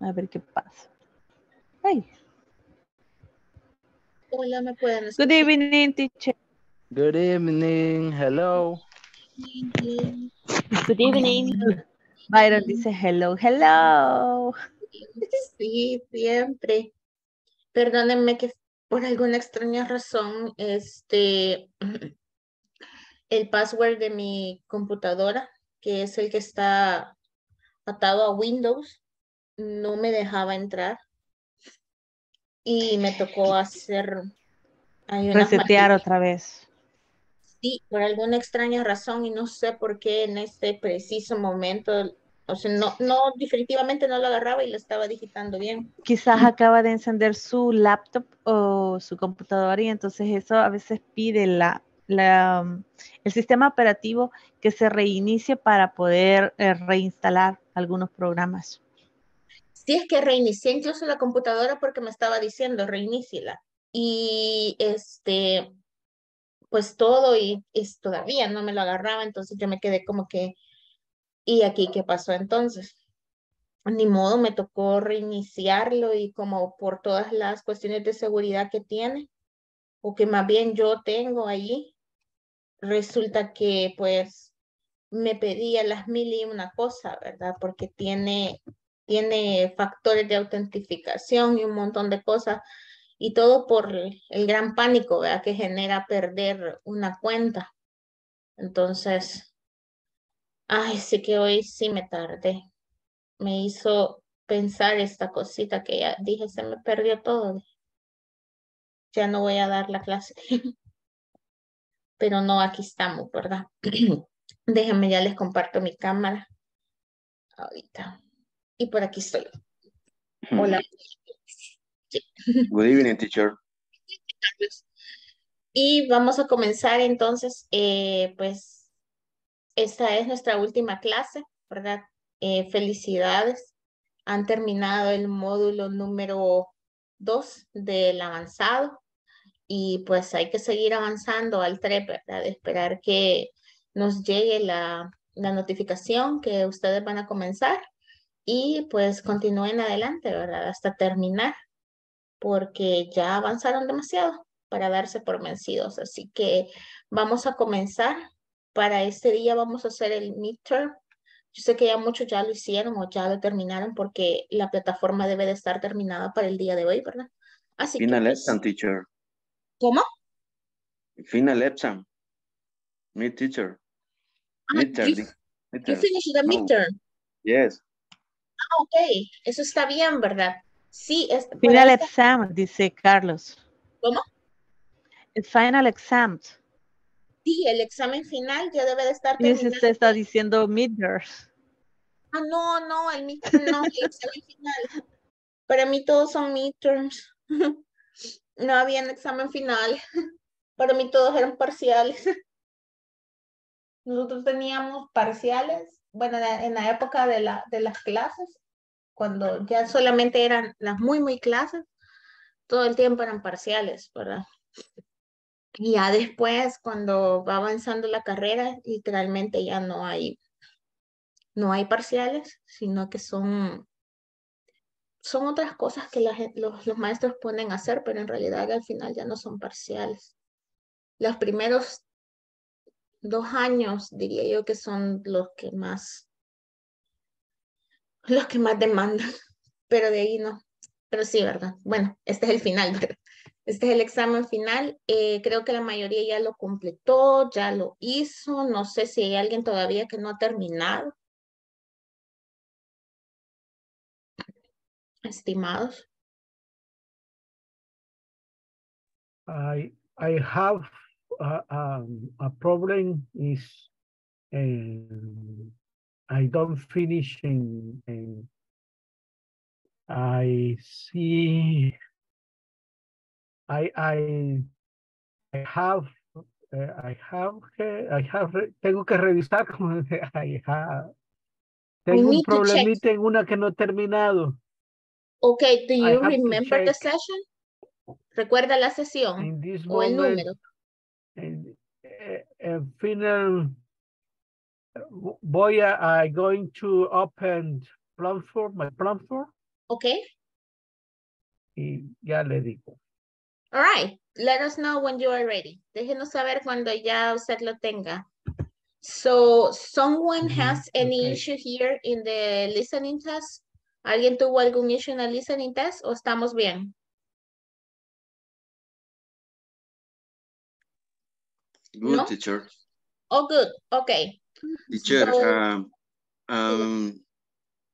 A ver qué pasa. Ay. Hola, ¿me pueden Good escuchar? evening, teacher. Good evening. Hello. Good evening. Byron dice hello, hello. Sí, siempre. Perdónenme que por alguna extraña razón, este, el password de mi computadora, que es el que está atado a Windows, no me dejaba entrar. Y me tocó hacer hay Resetear otra vez. Sí, por alguna extraña razón y no sé por qué en este preciso momento, o sea, no, no, definitivamente no lo agarraba y lo estaba digitando bien. Quizás acaba de encender su laptop o su computadora y entonces eso a veces pide la, la, um, el sistema operativo que se reinicie para poder eh, reinstalar algunos programas. Sí, es que reinicié incluso la computadora porque me estaba diciendo reiníciela. Y este, pues todo y, y todavía no me lo agarraba, entonces yo me quedé como que, ¿y aquí qué pasó entonces? Ni modo, me tocó reiniciarlo y como por todas las cuestiones de seguridad que tiene, o que más bien yo tengo allí, resulta que pues me pedía las mil y una cosa, ¿verdad? Porque tiene, tiene factores de autentificación y un montón de cosas, y todo por el, gran pánico, ¿verdad? Que genera perder una cuenta. Entonces, ay, sí que hoy sí me tardé. Me hizo pensar esta cosita que ya dije, se me perdió todo. Ya no voy a dar la clase. Pero no, aquí estamos, ¿verdad? Déjenme, ya les comparto mi cámara. Ahorita. Y por aquí estoy. Hola. Good evening, teacher. Y vamos a comenzar entonces, eh, pues esta es nuestra última clase, ¿verdad? Eh, felicidades. Han terminado el módulo número 2 del avanzado y pues hay que seguir avanzando al 3, ¿verdad? Esperar que nos llegue la, la notificación que ustedes van a comenzar y pues continúen adelante, ¿verdad? Hasta terminar, porque ya avanzaron demasiado para darse por vencidos. Así que vamos a comenzar. Para este día vamos a hacer el midterm. Yo sé que ya muchos ya lo hicieron o ya lo terminaron porque la plataforma debe de estar terminada para el día de hoy, ¿verdad? Así que Final pues, exam, teacher. ¿cómo? Final exam. Me, teacher. Ah, Midterm. you- You midterm. the No. midterm. Yes. Ah, ok, eso está bien, ¿verdad? Sí, es Final esta- exam, dice Carlos. ¿Cómo? El final exam. Sí, el examen final ya debe de estar terminado. usted está diciendo midterms. Ah, no, no, el midterm no, el examen final. Para mí todos son midterms. No había un examen final. Para mí todos eran parciales. Nosotros teníamos parciales, bueno, en la- época de, la, de las clases, cuando ya solamente eran las muy, muy clases, todo el tiempo eran parciales, ¿verdad? Y ya después, cuando va avanzando la carrera, literalmente ya no hay, no hay parciales, sino que son, son otras cosas que la los, los maestros ponen a hacer, pero en realidad al final ya no son parciales. Los primeros dos años, diría yo, que son los que más, los que más demandan, pero de ahí no. Pero sí, ¿verdad? Bueno, este es el final, ¿verdad? Este es el examen final. Eh, creo que la mayoría ya lo completó, ya lo hizo. No sé si hay alguien todavía que no ha terminado. Estimados. I I have a, problem is um, I don't finish in, in I see I I I have uh, I have I have tengo que revisar como I have tengo un problemita en una que no he terminado Okay, do I you to remember the session? ¿Recuerda la sesión o el moment número? And final voy a I going to open platform my platform Okay. Y ya le digo. All right. Let us know when you are ready. Déjenos saber cuando ya usted lo tenga. So, someone Mhm, has any okay. issue here in the listening test? ¿Alguien tuvo algún issue en el listening test o estamos bien? Good No? teacher. Oh, good. Okay. Teacher, So- um, um,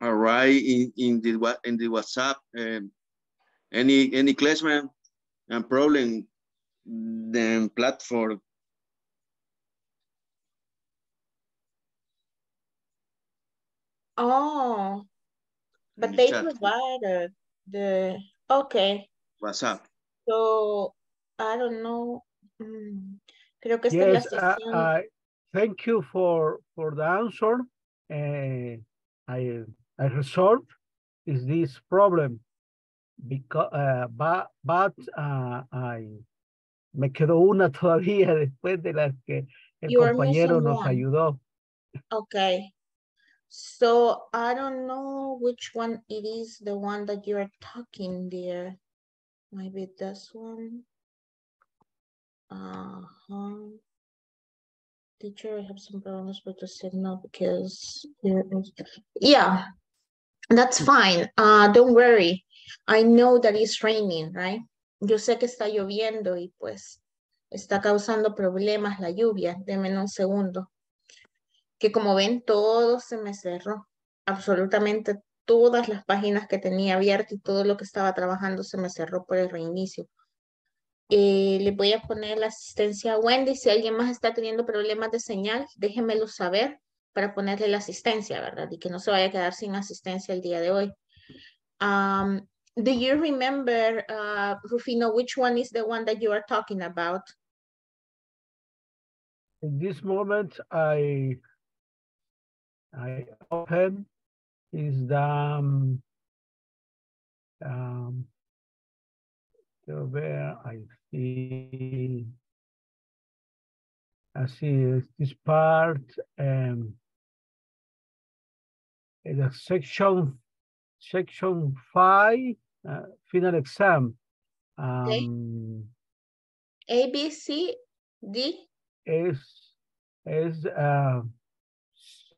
all right, in, in the, wa- in the WhatsApp, um, any, any classroom and problem, then platform, Oh, but the they chat, provided the, okay. WhatsApp. So, I don't know. Mm, Creo que esta es la Yes, uh, sesión. I thank you for for the answer. Uh, I I resolved is this problem because uh, but but uh, I me quedó una todavía después de las que el You compañero nos one. ayudó. Okay. So I don't know which one it is, the one that you're talking there. Maybe this one. Uh-huh. Teacher, I have some problems with the signal because yeah, that's fine. Uh, don't worry. I know that it's raining, right? Yo sé que está lloviendo y pues está causando problemas la lluvia. Deme un segundo. que como ven, todo se me cerró. Absolutamente todas las páginas que tenía abiertas y todo lo que estaba trabajando se me cerró por el reinicio. Eh, le voy a poner la asistencia a Wendy. Si alguien más está teniendo problemas de señal, déjenmelo saber para ponerle la asistencia, ¿verdad? Y que no se vaya a quedar sin asistencia el día de hoy. Um, do you remember, uh, Rufino, which one is the one that you are talking about? In this moment, I I open is the um, um, where I see I see this part um the section section five uh, final exam. Um A, B, C, D? is is uh,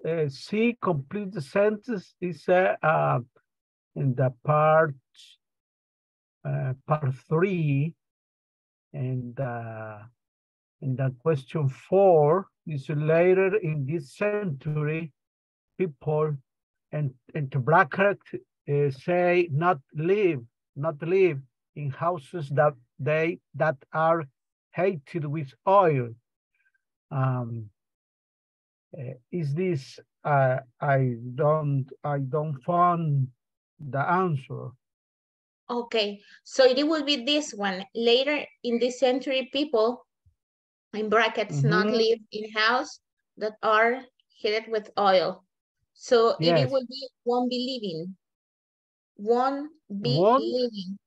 uh C complete the sentence. Is uh, uh in the part uh, part three and uh the question four is later in this century people and into bracket uh, say not live not live in houses that they that are hated with oil. Um uh, is this uh, i don't i don't find the answer Okay, so it will be this one. Later in this century, people in brackets not Mhm. live in house that are heated with oil. So it will be won't be living. Won't be Won't? living.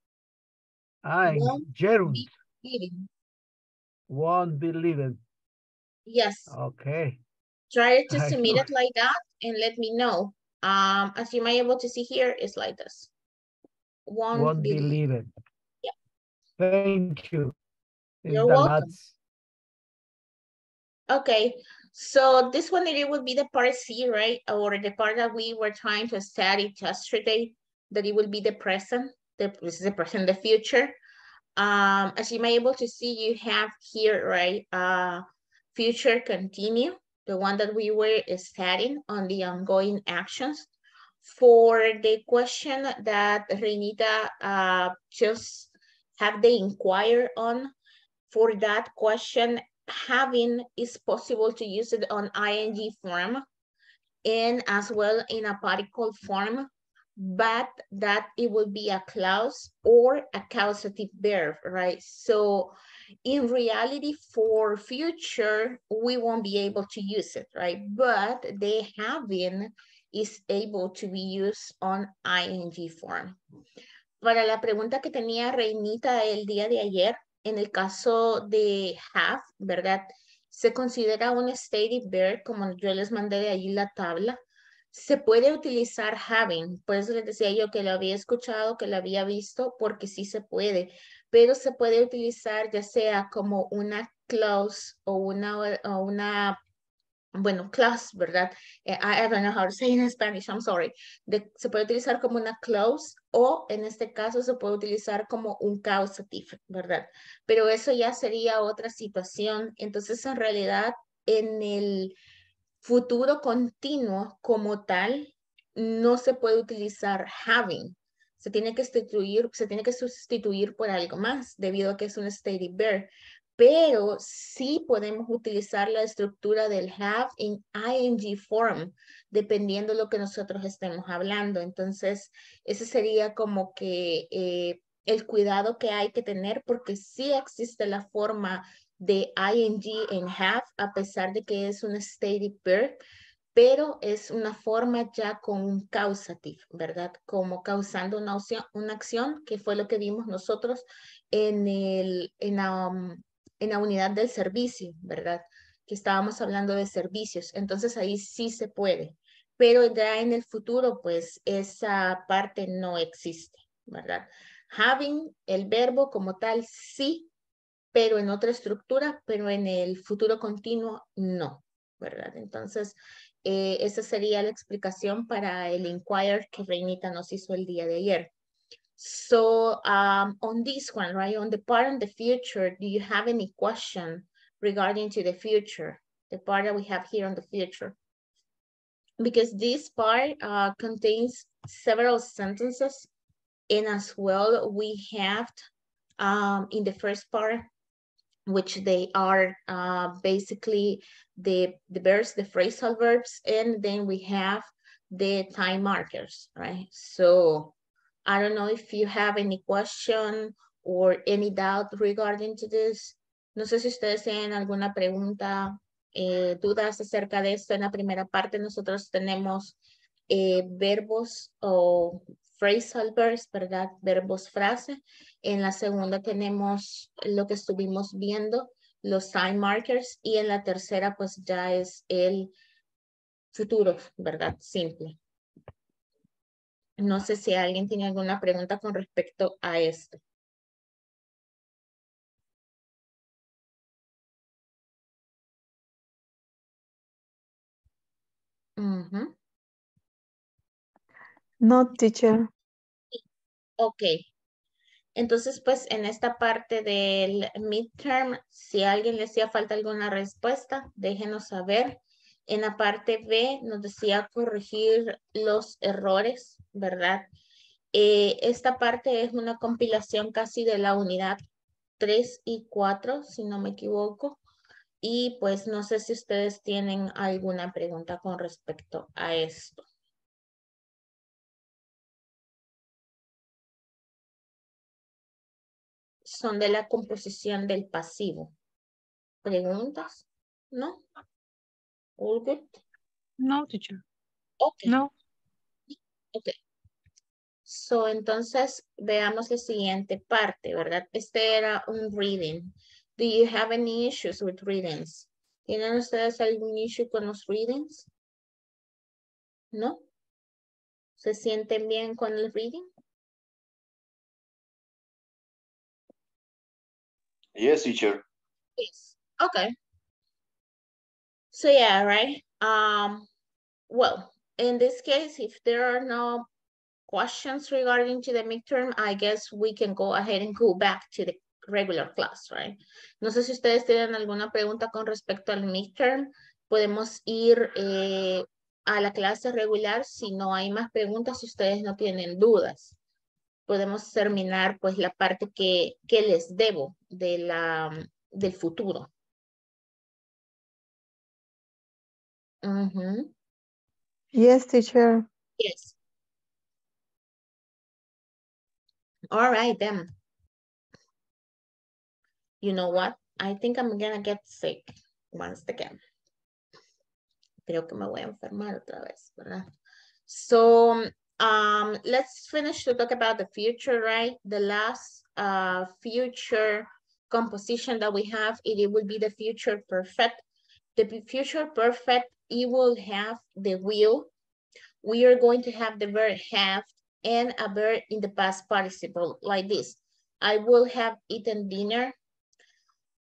i Won't gerund be living. won't believe it Yes, okay try to I submit know. it like that and let me know. Um, as you may able to see here, it's like this. Won't, won't be believe it Yeah. thank you It's You're welcome. Okay, so this one it would be the part C, right? Or the part that we were trying to study yesterday, that it will be the present, the, this is the present, the future. Um, as you may able to see, you have here, right? Uh, future continue, the one that we were studying on the ongoing actions. For the question that Renita uh, just have the inquire on, for that question, having is possible to use it on ing form and as well in a particle form, but that it will be a clause or a causative verb, right? So in reality, for future, we won't be able to use it, right? But the having is able to be used on ing form. Para la pregunta que tenía Reinita el día de ayer, en el caso de have, ¿verdad? Se considera un stated verb, como yo les mandé de ahí la tabla. Se puede utilizar having, por eso les decía yo que lo había escuchado, que lo había visto, porque sí se puede, pero se puede utilizar ya sea como una clause o una, o una bueno, clause, ¿verdad? Eh, I, don't know how to say in Spanish, I'm sorry. se puede utilizar como una clause o en este caso se puede utilizar como un causative, ¿verdad? Pero eso ya sería otra situación. Entonces, en realidad, en el futuro continuo como tal, no se puede utilizar having. Se tiene que sustituir, se tiene que sustituir por algo más, debido a que es un static verb pero sí podemos utilizar la estructura del have en ing form, dependiendo de lo que nosotros estemos hablando. Entonces, ese sería como que eh, el cuidado que hay que tener, porque sí existe la forma de ing en have, a pesar de que es un static verb, pero es una forma ya con un causative, ¿verdad? Como causando una, una acción, que fue lo que vimos nosotros en, el, en, um, en la unidad del servicio, ¿verdad? Que estábamos hablando de servicios. Entonces ahí sí se puede. Pero ya en el futuro, pues esa parte no existe, ¿verdad? Having, el verbo como tal, sí, pero en otra estructura, pero en el futuro continuo, no, ¿verdad? Entonces, eh, esa sería la explicación para el inquire que Reinita nos hizo el día de ayer. So um, on this one, right, on the part on the future, do you have any question regarding to the future? The part that we have here on the future. Because this part uh, contains several sentences and as well we have um, in the first part, which they are uh, basically the, the verbs, the phrasal verbs, and then we have the time markers, right? So I don't know if you have any question or any doubt regarding to this. No sé si ustedes tienen alguna pregunta, eh, dudas acerca de esto. En la primera parte nosotros tenemos eh, verbos o phrasal verbs, ¿verdad? Verbos frase. En la segunda tenemos lo que estuvimos viendo, los time markers. Y en la tercera pues ya es el futuro, ¿verdad? Simple. No sé si alguien tiene alguna pregunta con respecto a esto. No, teacher. Ok. Entonces, pues en esta parte del midterm, si a alguien le hacía falta alguna respuesta, déjenos saber. En la parte B nos decía corregir los errores, ¿verdad? Eh, esta parte es una compilación casi de la unidad 3 y 4, si no me equivoco. Y pues no sé si ustedes tienen alguna pregunta con respecto a esto. Son de la composición del pasivo. ¿Preguntas? ¿No? All good? No, teacher. Okay. No. Ok. So, entonces, veamos la siguiente parte, ¿verdad? Este era un reading. Do you have any issues with readings? ¿Tienen ustedes algún issue con los readings? ¿No? ¿Se sienten bien con el reading? Yes, teacher. Yes. Okay. So yeah, right? Um, well, in this case, if there are no questions regarding to the midterm, I guess we can go ahead and go back to the regular class, right? No sé si ustedes tienen alguna pregunta con respecto al midterm. Podemos ir eh, a la clase regular si no hay más preguntas, si ustedes no tienen dudas. Podemos terminar pues la parte que, que les debo de la, del futuro. Mm Yes, teacher. Yes. All right, then. You know what? I think I'm gonna get sick once again. Creo que me voy a enfermar otra vez, ¿verdad? So, um, let's finish to talk about the future, right? The last uh, future composition that we have, it, it will be the future perfect. The future perfect it will have the will we are going to have the verb have and a verb in the past participle like this. I will have eaten dinner.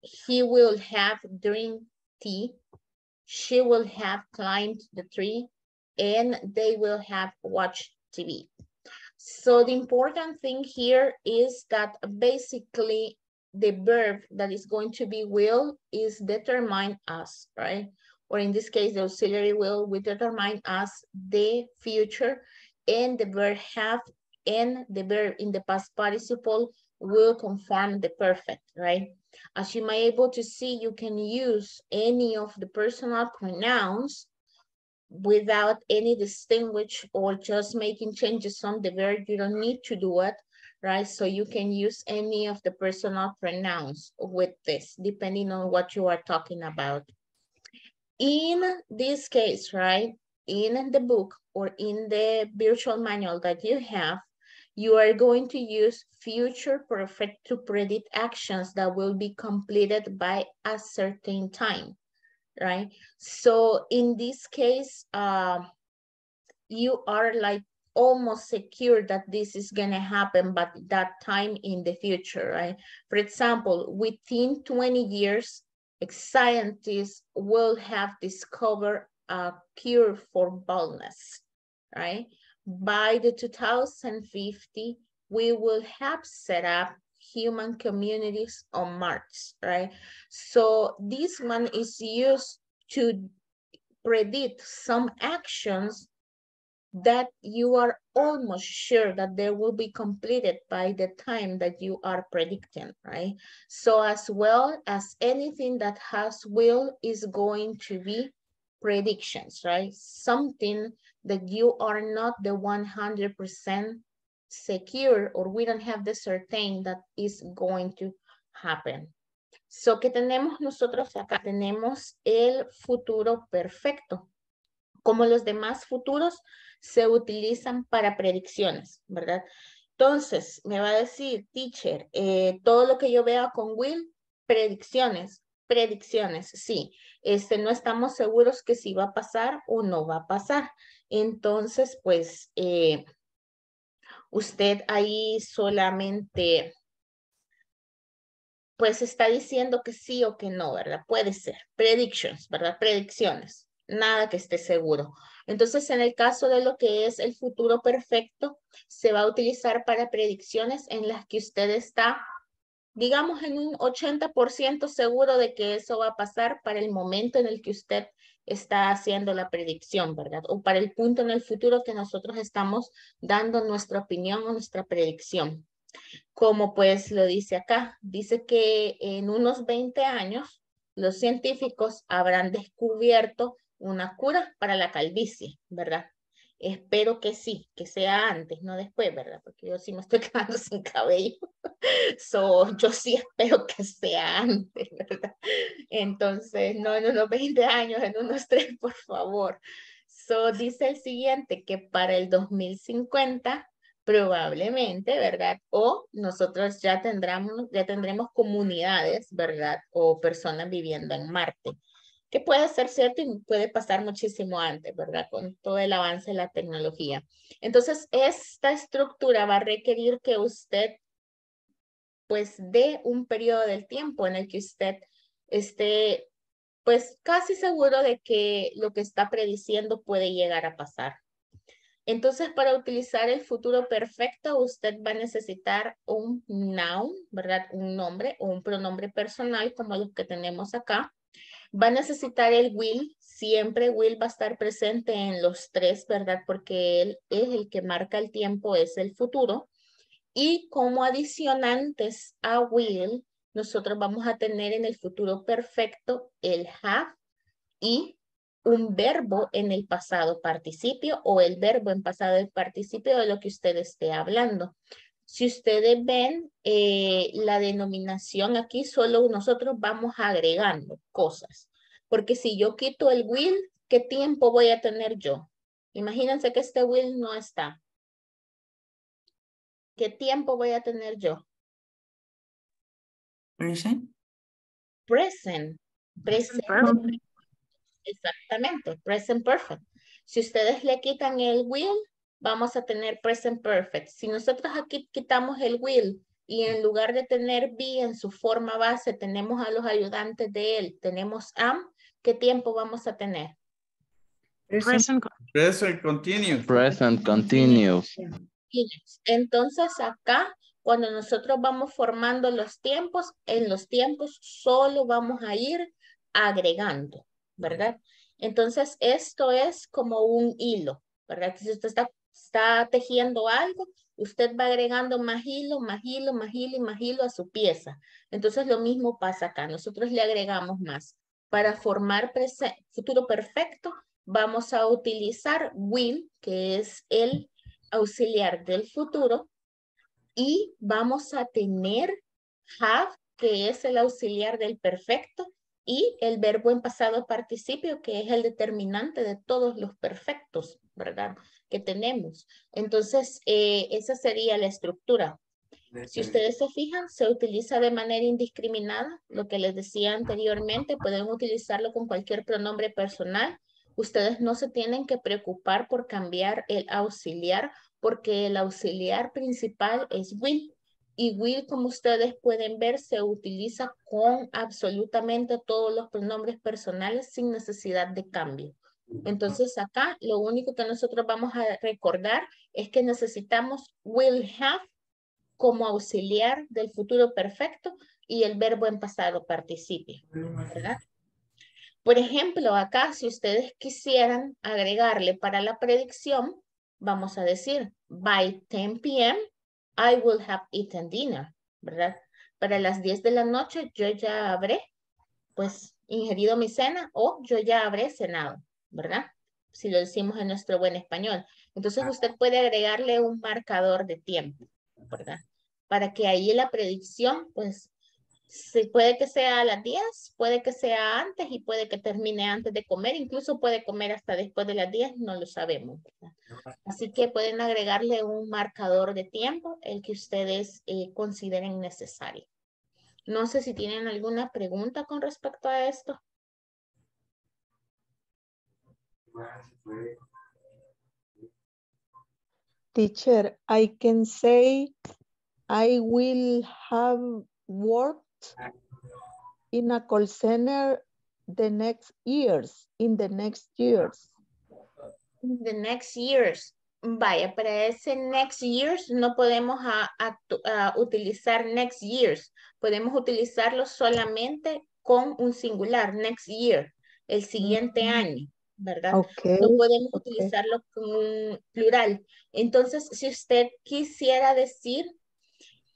He will have drink tea. She will have climbed the tree and they will have watched TV. So the important thing here is that basically the verb that is going to be will is determine us, right? Or in this case, the auxiliary will determine as the future and the verb have and the verb in the past participle will confirm the perfect, right? As you may able to see, you can use any of the personal pronouns without any distinguish or just making changes on the verb. You don't need to do it, right? So you can use any of the personal pronouns with this, depending on what you are talking about. In this case, right, in the book or in the virtual manual that you have, you are going to use future perfect to predict actions that will be completed by a certain time, right? So in this case, uh, you are like almost secure that this is gonna happen, but that time in the future, right? For example, within 20 years, scientists will have discovered a cure for baldness, right? By the 2050, we will have set up human communities on Mars, right? So this one is used to predict some actions that you are almost sure that they will be completed by the time that you are predicting, right? So as well as anything that has will is going to be predictions, right? Something that you are not the 100% secure or we don't have the certain that is going to happen. So, ¿qué tenemos nosotros acá? Tenemos el futuro perfecto. Como los demás futuros, se utilizan para predicciones, ¿verdad? Entonces, me va a decir, teacher, eh, todo lo que yo vea con Will, predicciones, predicciones, sí. Este, no estamos seguros que si va a pasar o no va a pasar. Entonces, pues, eh, usted ahí solamente, pues está diciendo que sí o que no, ¿verdad? Puede ser. Predictions, ¿verdad? Predicciones. Nada que esté seguro. Entonces, en el caso de lo que es el futuro perfecto, se va a utilizar para predicciones en las que usted está, digamos, en un 80% seguro de que eso va a pasar para el momento en el que usted está haciendo la predicción, ¿verdad? O para el punto en el futuro que nosotros estamos dando nuestra opinión o nuestra predicción. Como pues lo dice acá, dice que en unos 20 años los científicos habrán descubierto una cura para la calvicie, ¿verdad? Espero que sí, que sea antes, no después, ¿verdad? Porque yo sí me estoy quedando sin cabello. So, yo sí espero que sea antes, ¿verdad? Entonces, no en unos 20 años, en unos 3, por favor. So, dice el siguiente, que para el 2050, probablemente, ¿verdad? O nosotros ya tendremos, ya tendremos comunidades, ¿verdad? O personas viviendo en Marte que puede ser cierto y puede pasar muchísimo antes, ¿verdad? Con todo el avance de la tecnología. Entonces, esta estructura va a requerir que usted, pues, dé un periodo del tiempo en el que usted esté, pues, casi seguro de que lo que está prediciendo puede llegar a pasar. Entonces, para utilizar el futuro perfecto, usted va a necesitar un noun, ¿verdad? Un nombre o un pronombre personal como los que tenemos acá Va a necesitar el will, siempre will va a estar presente en los tres, ¿verdad? Porque él es el que marca el tiempo, es el futuro. Y como adicionantes a will, nosotros vamos a tener en el futuro perfecto el have y un verbo en el pasado participio o el verbo en pasado del participio de lo que usted esté hablando. Si ustedes ven eh, la denominación aquí, solo nosotros vamos agregando cosas. Porque si yo quito el will, ¿qué tiempo voy a tener yo? Imagínense que este will no está. ¿Qué tiempo voy a tener yo? Present. Present. Present. Exactamente, present perfect. Si ustedes le quitan el will, vamos a tener present perfect. Si nosotros aquí quitamos el will y en lugar de tener be en su forma base, tenemos a los ayudantes de él, tenemos am, ¿qué tiempo vamos a tener? Present, Present continuous. present continuous. Entonces acá, cuando nosotros vamos formando los tiempos, en los tiempos solo vamos a ir agregando, ¿verdad? Entonces esto es como un hilo, ¿verdad? Si usted está, está tejiendo algo, usted va agregando más hilo, más hilo, más hilo y más hilo a su pieza. Entonces lo mismo pasa acá, nosotros le agregamos más. Para formar futuro perfecto, vamos a utilizar will, que es el auxiliar del futuro, y vamos a tener have, que es el auxiliar del perfecto, y el verbo en pasado participio, que es el determinante de todos los perfectos, ¿verdad? Que tenemos. Entonces, eh, esa sería la estructura. Si ustedes se fijan, se utiliza de manera indiscriminada. Lo que les decía anteriormente, pueden utilizarlo con cualquier pronombre personal Ustedes no se tienen que preocupar por cambiar el auxiliar porque el auxiliar principal es will. Y will, como ustedes pueden ver, se utiliza con absolutamente todos los pronombres personales sin necesidad de cambio. Entonces acá lo único que nosotros vamos a recordar es que necesitamos will have como auxiliar del futuro perfecto y el verbo en pasado participio. Por ejemplo, acá si ustedes quisieran agregarle para la predicción, vamos a decir, by 10 p.m., I will have eaten dinner, ¿verdad? Para las 10 de la noche yo ya habré, pues, ingerido mi cena o yo ya habré cenado, ¿verdad? Si lo decimos en nuestro buen español. Entonces usted puede agregarle un marcador de tiempo, ¿verdad? Para que ahí la predicción, pues, Sí, puede que sea a las 10, puede que sea antes y puede que termine antes de comer, incluso puede comer hasta después de las 10, no lo sabemos. Así que pueden agregarle un marcador de tiempo, el que ustedes eh, consideren necesario. No sé si tienen alguna pregunta con respecto a esto. Teacher, I can say I will have work in a call center the next years, in the next years. The next years. Vaya, para ese next years no podemos a, a, utilizar next years. Podemos utilizarlo solamente con un singular, next year, el siguiente mm. año, ¿verdad? Okay. No podemos utilizarlo con un plural. Entonces, si usted quisiera decir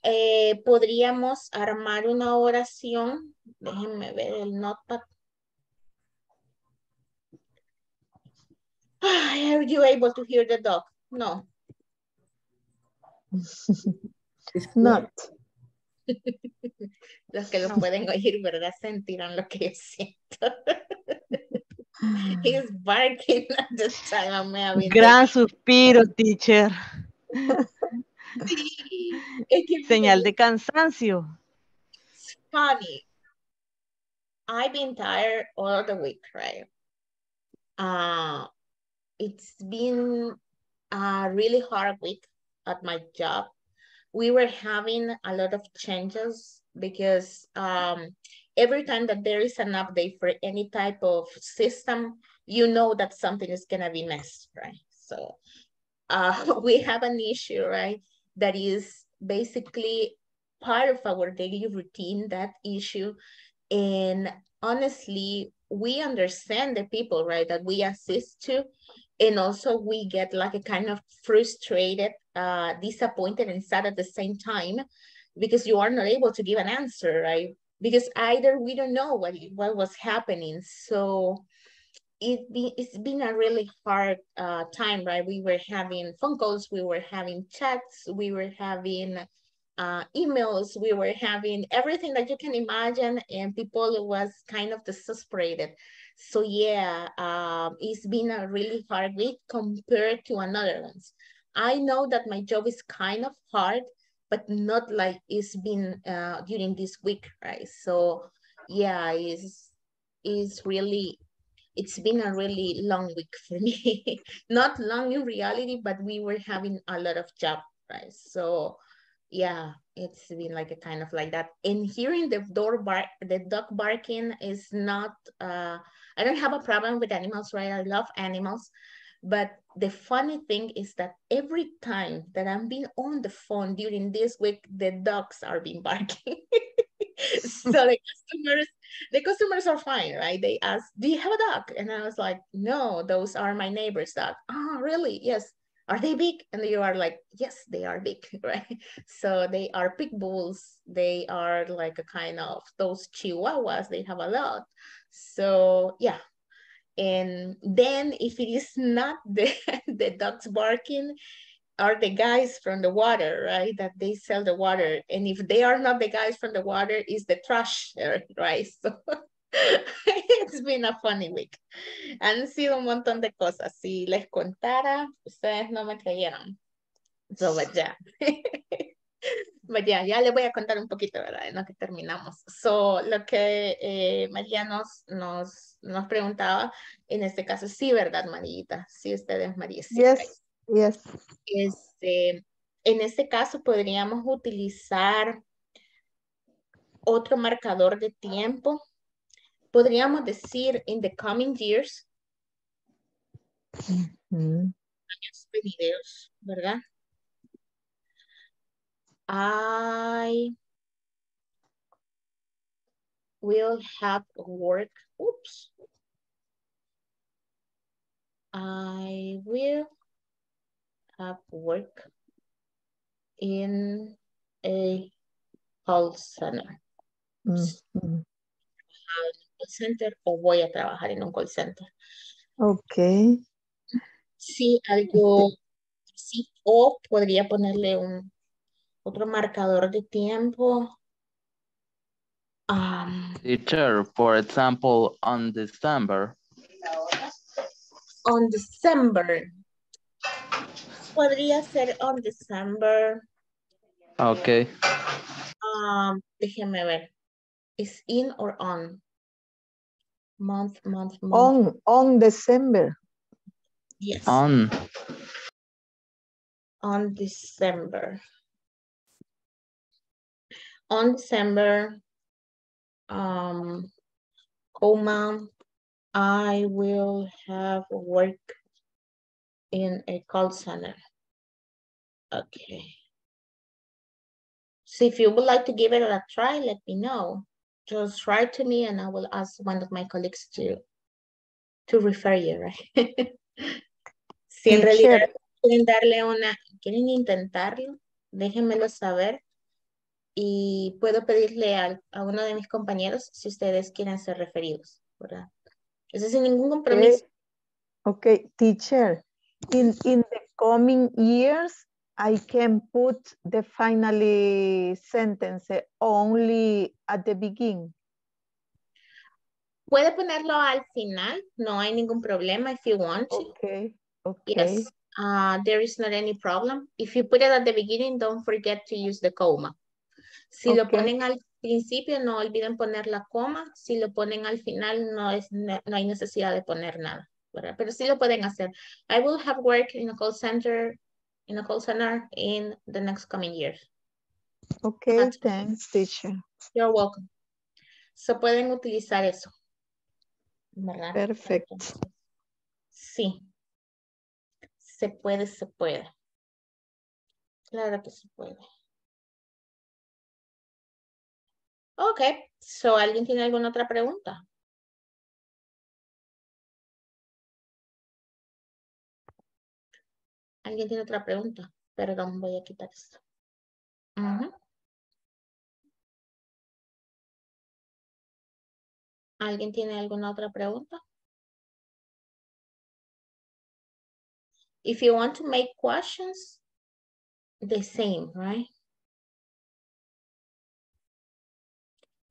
eh, podríamos armar una oración. Déjenme ver el notepad. Are you able to hear the dog? No. Not. Los que lo pueden oír, ¿verdad? Sentirán lo que yo siento. He's barking at this time. I'm having Gran suspiro, teacher. Señal de cansancio. It's funny. I've been tired all the week, right? Uh, it's been a really hard week at my job. We were having a lot of changes because um, every time that there is an update for any type of system, you know that something is gonna be messed, right? So uh, we have an issue, right? that is basically part of our daily routine, that issue. And honestly, we understand the people, right, that we assist to. And also we get like a kind of frustrated, uh, disappointed and sad at the same time because you are not able to give an answer, right? Because either we don't know what, what was happening. So it be, it's been a really hard uh, time, right? We were having phone calls, we were having chats, we were having uh, emails, we were having everything that you can imagine, and people was kind of desesperated. So yeah, um, it's been a really hard week compared to another ones. I know that my job is kind of hard, but not like it's been uh, during this week, right? So yeah, it's, it's really it's been a really long week for me. Not long in reality, but we were having a lot of job, right? So yeah, it's been like a kind of like that. And hearing the door bark, the dog barking is not, uh, I don't have a problem with animals, right? I love animals. But the funny thing is that every time that I'm being on the phone during this week, the dogs are being barking. so the customers the customers are fine right? They ask do you have a dog? And i was like no those are my neighbor's dog. Oh really? Yes. Are they big? And you are like yes they are big right? So they are pit bulls. They are like a kind of those chihuahuas. They have a lot. So yeah and then if it is not the the dogs barking are the guys from the water, right? That they sell the water. And if they are not the guys from the water, is the trash, right? So it's been a funny week. Han sido un montón de cosas. Si les contara, ustedes no me creyeron. So, but yeah. yeah, ya les voy a contar un poquito, ¿verdad? En lo que terminamos. So, lo que eh, María nos, nos, nos preguntaba, en este caso, sí, ¿verdad, Marita? Sí, ustedes, María. Sí, yes. Yes. Este, en este caso podríamos utilizar otro marcador de tiempo. Podríamos decir in the coming years. Años venideros, ¿verdad? I will have work. Oops. I will have work in a call center. Mm -hmm. call center o voy a trabajar en un call center. Ok. Sí, algo sí, o podría ponerle un otro marcador de tiempo. Um, Teacher, for example, on December. On December podría ser on December. Ok. Um, déjeme ver. ¿Is in or on? Month, month, month. On, on December. Yes. On. On December. On December, um, I will have work in a call center. Okay. So if you would like to give it a try, let me know. Just write to me and I will ask one of my colleagues to, to refer you, right? si en realidad quieren darle una, quieren intentarlo, déjenmelo saber y puedo pedirle a, a, uno de mis compañeros si ustedes quieren ser referidos, ¿verdad? Eso sin ningún compromiso. Okay, okay. teacher, in, in the coming years, I can put the finally sentence only at the beginning. Puede ponerlo al final, no hay ningún problema if you want. Okay, okay. Yes, uh, there is not any problem. If you put it at the beginning, don't forget to use the comma. Si okay. lo ponen al principio, no olviden poner la coma. Si lo ponen al final, no, es, no hay necesidad de poner nada. ¿verdad? Pero sí lo pueden hacer. I will have work in a call center, in a call center in the next coming years. Okay, That's thanks, teacher. You're welcome. So pueden utilizar eso. ¿verdad? Perfecto. Sí. Se puede, se puede. Claro que se puede. Ok, so ¿alguien tiene alguna otra pregunta? ¿Alguien tiene otra pregunta? Perdón, voy a quitar esto. ¿Alguien tiene alguna otra pregunta? If you want to make questions, the same, right?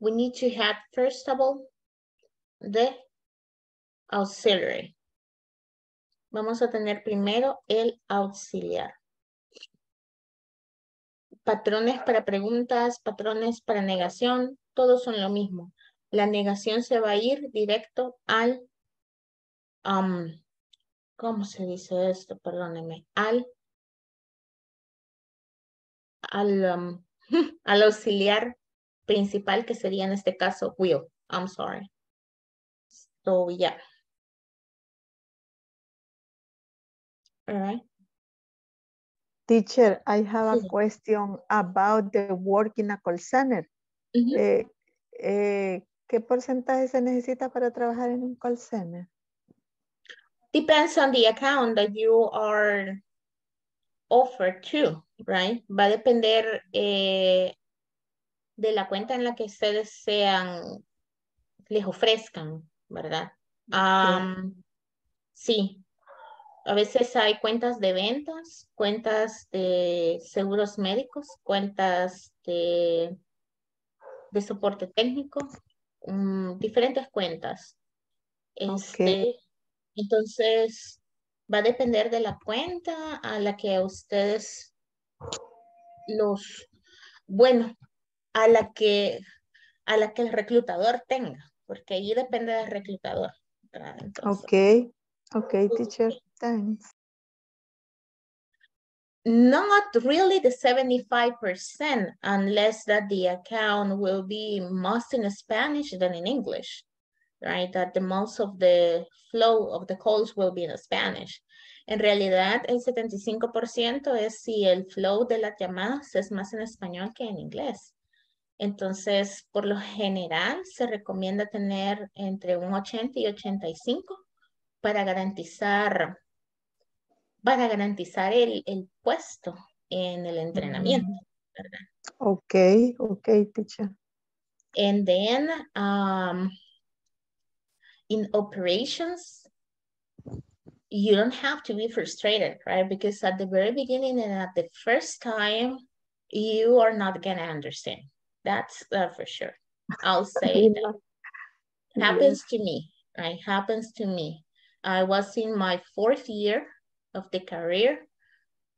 We need to have, first of all, the auxiliary. Vamos a tener primero el auxiliar. Patrones para preguntas, patrones para negación, todos son lo mismo. La negación se va a ir directo al um, ¿cómo se dice esto? Perdóneme. Al, al, um, al auxiliar principal que sería en este caso will. I'm sorry. So yeah. All right. Teacher, I have a question about the work in a call center. Mhm. Eh, eh, ¿Qué porcentaje se necesita para trabajar en un call center? Depends on the account that you are offered to, right? Va a depender eh, de la cuenta en la que ustedes sean, les ofrezcan, ¿verdad? Sí, a veces hay cuentas de ventas, cuentas de seguros médicos, cuentas de, de soporte técnico, mm, diferentes cuentas. Este, entonces, va a depender de la cuenta a la que ustedes los, bueno, a la que, a la que el reclutador tenga, porque ahí depende del reclutador. Entonces, Ok, ok, teacher, thanks. not really the 75% unless that the account will be most in Spanish than in English, right? That the most of the flow of the calls will be in Spanish. En realidad, el 75% es si el flow de las llamadas es más en español que en inglés. Entonces, por lo general, se recomienda tener entre un 80 y 85 para garantizar para garantizar el, el puesto en el entrenamiento, ¿verdad? Ok, ok, teacher. And then um, in operations, you don't have to be frustrated, right? Because at the very beginning and at the first time, you are not gonna understand. That's uh, for sure. I'll say that. happens to me right happens to me i was in my fourth year of the career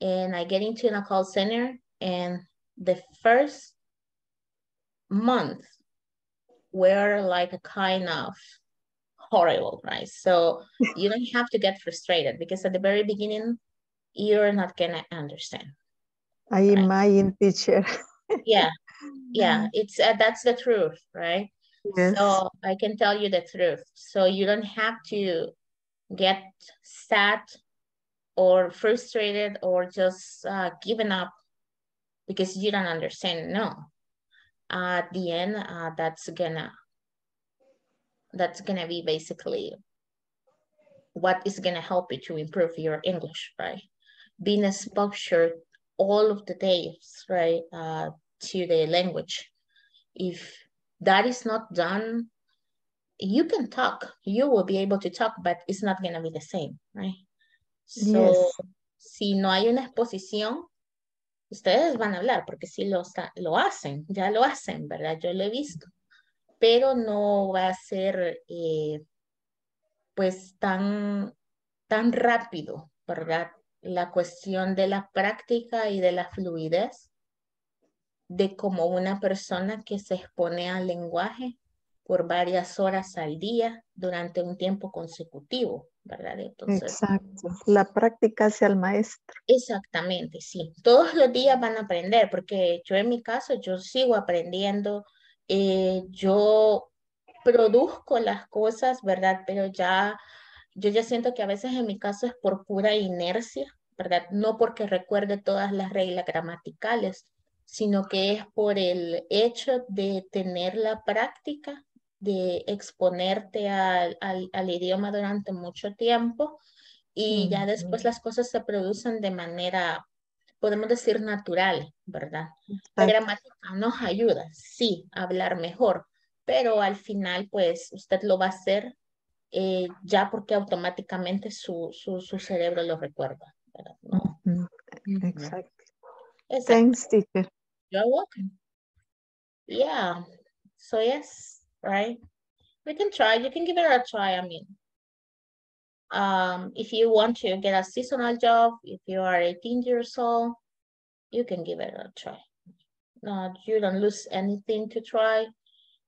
and i get into a call center and the first month were like a kind of horrible right so you don't have to get frustrated because at the very beginning you're not gonna understand I imagine, teacher. yeah yeah it's uh, that's the truth right Yes. So I can tell you the truth. So you don't have to get sad or frustrated or just uh, given up because you don't understand. No. at the end, uh, that's gonna that's gonna be basically what is gonna help you to improve your English, right? Being a exposure all of the days, right, uh, to the language. If that is not done, you can talk. You will be able to talk, but it's not gonna be the same, right? So, Yes. si no hay una exposición, ustedes van a hablar porque sí lo, lo hacen, ya lo hacen, ¿verdad? Yo lo he visto, pero no va a ser eh, pues tan, tan rápido, ¿verdad? La cuestión de la práctica y de la fluidez de como una persona que se expone al lenguaje por varias horas al día durante un tiempo consecutivo, ¿verdad? Entonces, Exacto. La práctica hacia el maestro. Exactamente, sí. Todos los días van a aprender, porque yo en mi caso, yo sigo aprendiendo, eh, yo produzco las cosas, ¿verdad? Pero ya, yo ya siento que a veces en mi caso es por pura inercia, ¿verdad? No porque recuerde todas las reglas gramaticales, sino que es por el hecho de tener la práctica, de exponerte al, al, al idioma durante mucho tiempo y ya después las cosas se producen de manera, podemos decir, natural, ¿verdad? La gramática nos ayuda, sí, a hablar mejor, pero al final, pues, usted lo va a hacer eh, ya porque automáticamente su, su, su cerebro lo recuerda, ¿verdad? No. Exacto. Exacto. Thanks, teacher. You're welcome. Yeah. So yes, right? We can try. You can give it a try. I mean, um, if you want to get a seasonal job, if you are 18 years old, you can give it a try. No, you don't lose anything to try.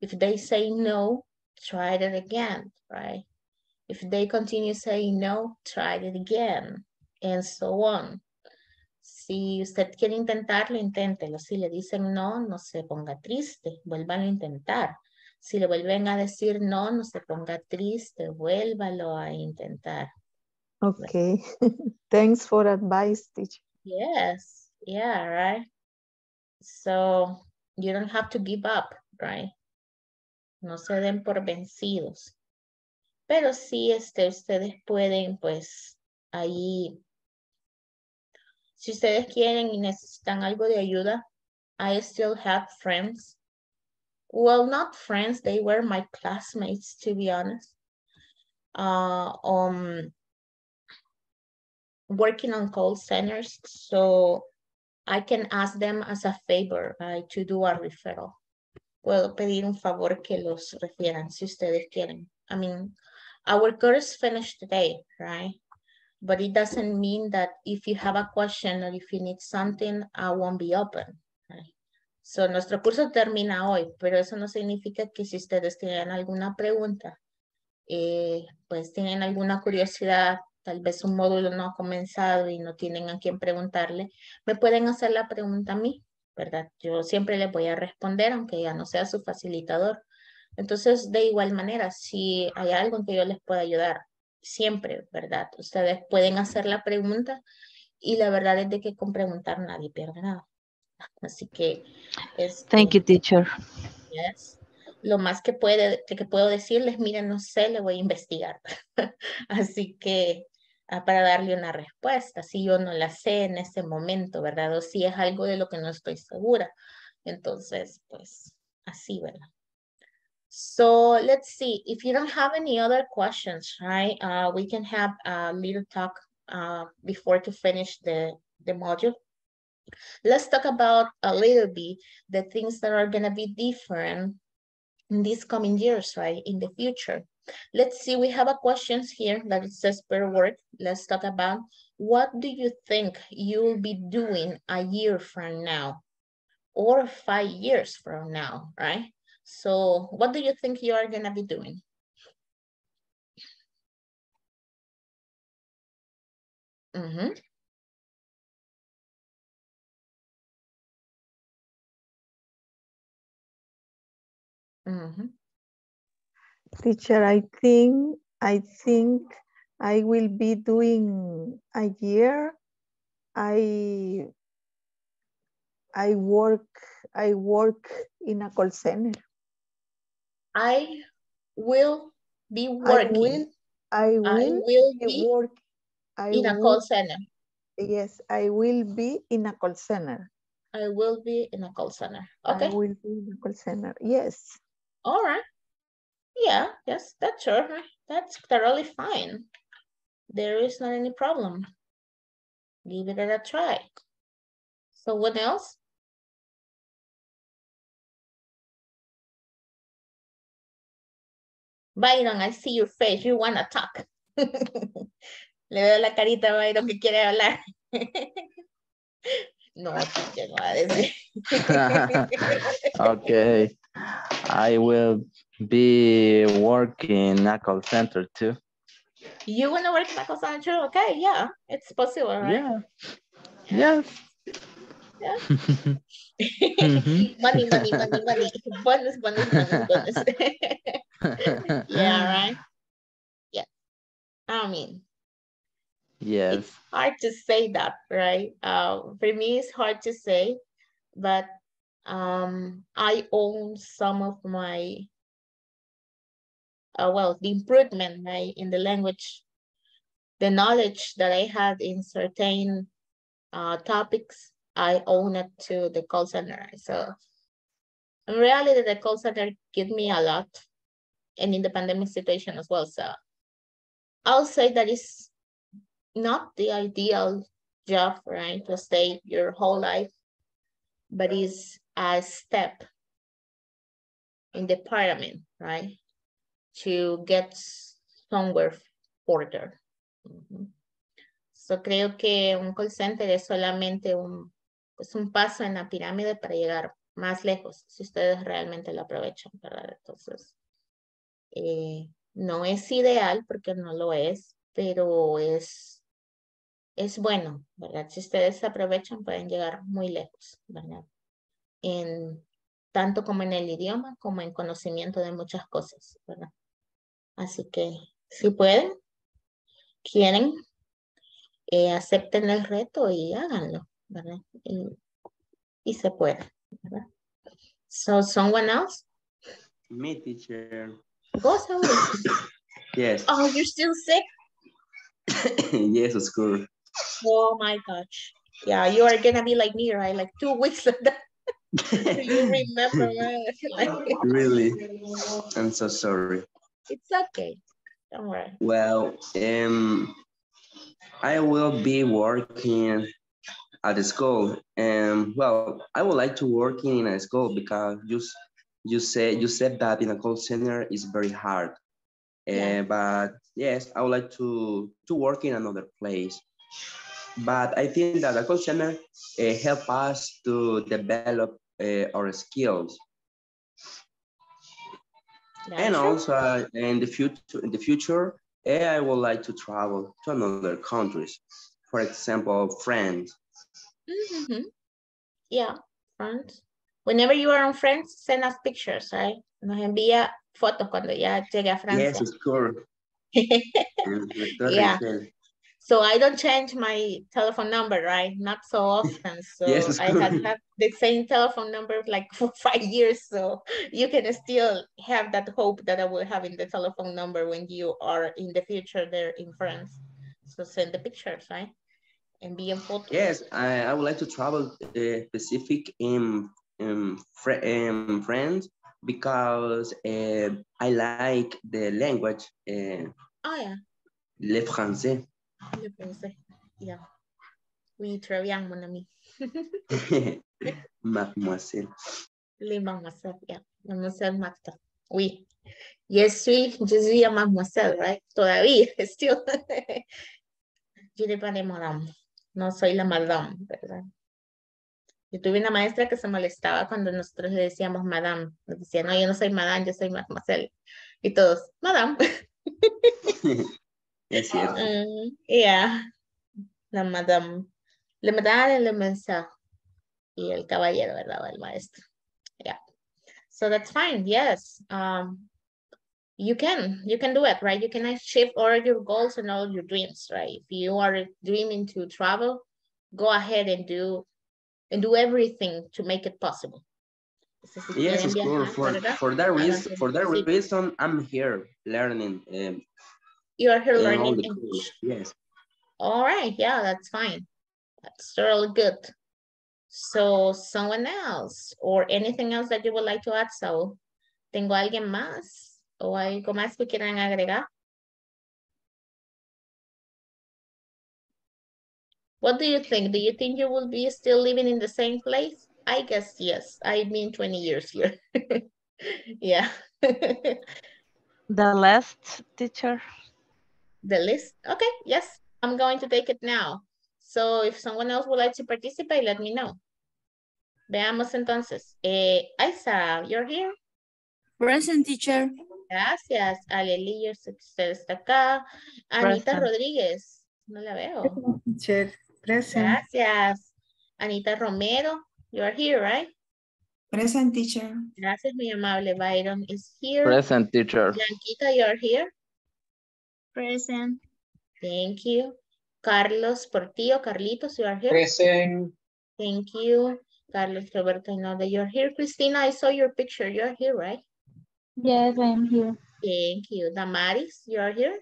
If they say no, try it again, right? If they continue saying no, try it again, and so on. Si usted quiere intentarlo, inténtelo. Si le dicen no, no se ponga triste, vuélvalo a intentar. Si le vuelven a decir no, no se ponga triste, vuélvalo a intentar. Okay. Thanks for advice, teacher. Yes, yeah, right. So you don't have to give up, right? No se den por vencidos. Pero sí, este, ustedes pueden, pues, ahí, si ustedes quieren y necesitan algo de ayuda, I still have friends. Well, not friends, they were my classmates, to be honest. Uh, um, working on call centers, so I can ask them as a favor uh, to do a referral. Puedo pedir un favor que los refieran si ustedes quieren. I mean, our course finished today, right? But it doesn't mean that if you have a question or if you need something, I won't be open. So, nuestro curso termina hoy, pero eso no significa que si ustedes tienen alguna pregunta, eh, pues tienen alguna curiosidad, tal vez un módulo no ha comenzado y no tienen a quién preguntarle, me pueden hacer la pregunta a mí, ¿verdad? Yo siempre les voy a responder, aunque ya no sea su facilitador. Entonces, de igual manera, si hay algo en que yo les pueda ayudar, siempre, ¿verdad? Ustedes pueden hacer la pregunta y la verdad es de que con preguntar nadie pierde nada. Así que... Este, Thank you, teacher. Yes. Lo más que, puede, que puedo decirles, miren, no sé, le voy a investigar. Así que Ah, para darle una respuesta, si yo no la sé en ese momento, ¿verdad? O si es algo de lo que no estoy segura. Entonces, pues así, ¿verdad? So let's see, if you don't have any other questions, right, uh, we can have a little talk uh, before to finish the, the module. Let's talk about a little bit the things that are going to be different in these coming years, right, in the future. Let's see, we have a questions here that it says per word. Let's talk about what do you think you'll be doing a year from now or five years from now, right? So what do you think you are gonna be doing? Mm -hmm. Mm -hmm. Teacher, I think, I think I will be doing a year. I, I work, I work in a call center. I will be working. I will, I will, I will be work I in a call center. Yes, I will be in a call center. I will be in a call center. Okay. I will be in a call center. Yes. All right. Yeah, yes, that's sure. That's thoroughly fine. There is not any problem. Give it a try. So what else? Byron, I see your face. You want to talk. Le veo la carita a Byron que quiere hablar. no, no va a decir. okay. I will be working in a call center too. You want to work in a call center? Okay, yeah, it's possible, right? Yeah. Yes. Yeah. money, money, money, money. Bonus, bonus, bonus, bonus. yeah, right? Yeah. I mean, yes. It's hard to say that, right? Uh, for me, it's hard to say, but um, I own some of my, uh, well, the improvement right, in the language, the knowledge that I had in certain uh, topics, I own it to the call center. So in reality, the call center give me a lot and in the pandemic situation as well. So I'll say that it's not the ideal job, right? To stay your whole life, but it's a step in the parliament, right? To get somewhere further. Mm -hmm. So creo que un call center es solamente un, pues un paso en la pirámide para llegar más lejos, si ustedes realmente lo aprovechan, ¿verdad? Entonces, eh, No es ideal porque no lo es, pero es, es bueno, ¿verdad? Si ustedes aprovechan pueden llegar muy lejos, ¿verdad? En, tanto como en el idioma como en conocimiento de muchas cosas, ¿verdad? Así que si pueden, quieren, eh, acepten el reto y háganlo, ¿verdad? Y, se puede. So, someone else? Me, teacher. Go, Saul. Yes. Oh, you're still sick? yes, of course. Oh my gosh. Yeah, you are gonna be like me, right? Like two weeks like that. You remember? Like, really? I'm so sorry. it's okay. Don't worry. Well, um, I will be working at the school, and well, I would like to work in a school because s- you said you said that in a call center is very hard. Yeah. Uh, but yes, I would like to to work in another place. But I think that the call center uh, help us to develop uh, our skills. That's and also uh, in the future in the future eh, i would like to travel to another countries for example france Mhm. Yeah, friends. Whenever you are on France, send us pictures, right? Nos envía fotos cuando ya llegue a yes Francia. it's cool Mm, Yeah. So I don't change my telephone number, right? Not so often. So Yes, I had good. had the same telephone number like for five years. So you can still have that hope that I will have in the telephone number when you are in the future there in France. So send the pictures, right? And be in photos. yes I, I would like to travel uh, specific in in, Fr- in france because uh, i like the language uh, Oh yeah, le français le français, Yeah. Oui, très bien, mon ami. mademoiselle Les mademoiselle, yeah. Mademoiselle Marta. Oui. Yes, oui, je suis a mademoiselle, right? Todavía, still. Yo le paré madame. No soy la madame, ¿verdad? Yo tuve una maestra que se molestaba cuando nosotros le decíamos madame. Nos decía, no, yo no soy madame, yo soy mademoiselle. Y todos, madame. es cierto Mm, yeah. La madame. Le madame le mensaje. Y el caballero, ¿verdad? El maestro. Yeah. So that's fine. Yes. Um, you can, you can do it, right? You can achieve all your goals and all your dreams, right? If you are dreaming to travel, go ahead and do, and do everything to make it possible. Yes, course. For, for that reason, for that reason, I'm here learning um, You are here learning the English. Yes. All right, yeah, that's fine. That's totally good. So someone else or anything else that you would like to add, so ¿Tengo alguien más o algo más que quieran agregar? What do you think? Do you think you will be still living in the same place? I guess yes. I've been 20 years here. yeah. the The last teacher. The list. Okay, yes. I'm going to take it now. So if someone else would like to participate, let me know. Veamos entonces. Eh, Isa, you're here. Present teacher. Gracias. Aleli, yo sé que usted está acá. Anita Present. Rodríguez. No la veo. Teacher. Present. Gracias. Anita Romero, you are here, right? Present teacher. Gracias, muy amable. Byron is here. Present teacher. Blanquita, you are here. Present. Thank you. Carlos Portillo, Carlitos, you are here. Present. Thank you. Carlos Roberto, I know that you're here. Christina, I saw your picture. You're here, right? Yes, I am here. Thank you. Damaris, you are here.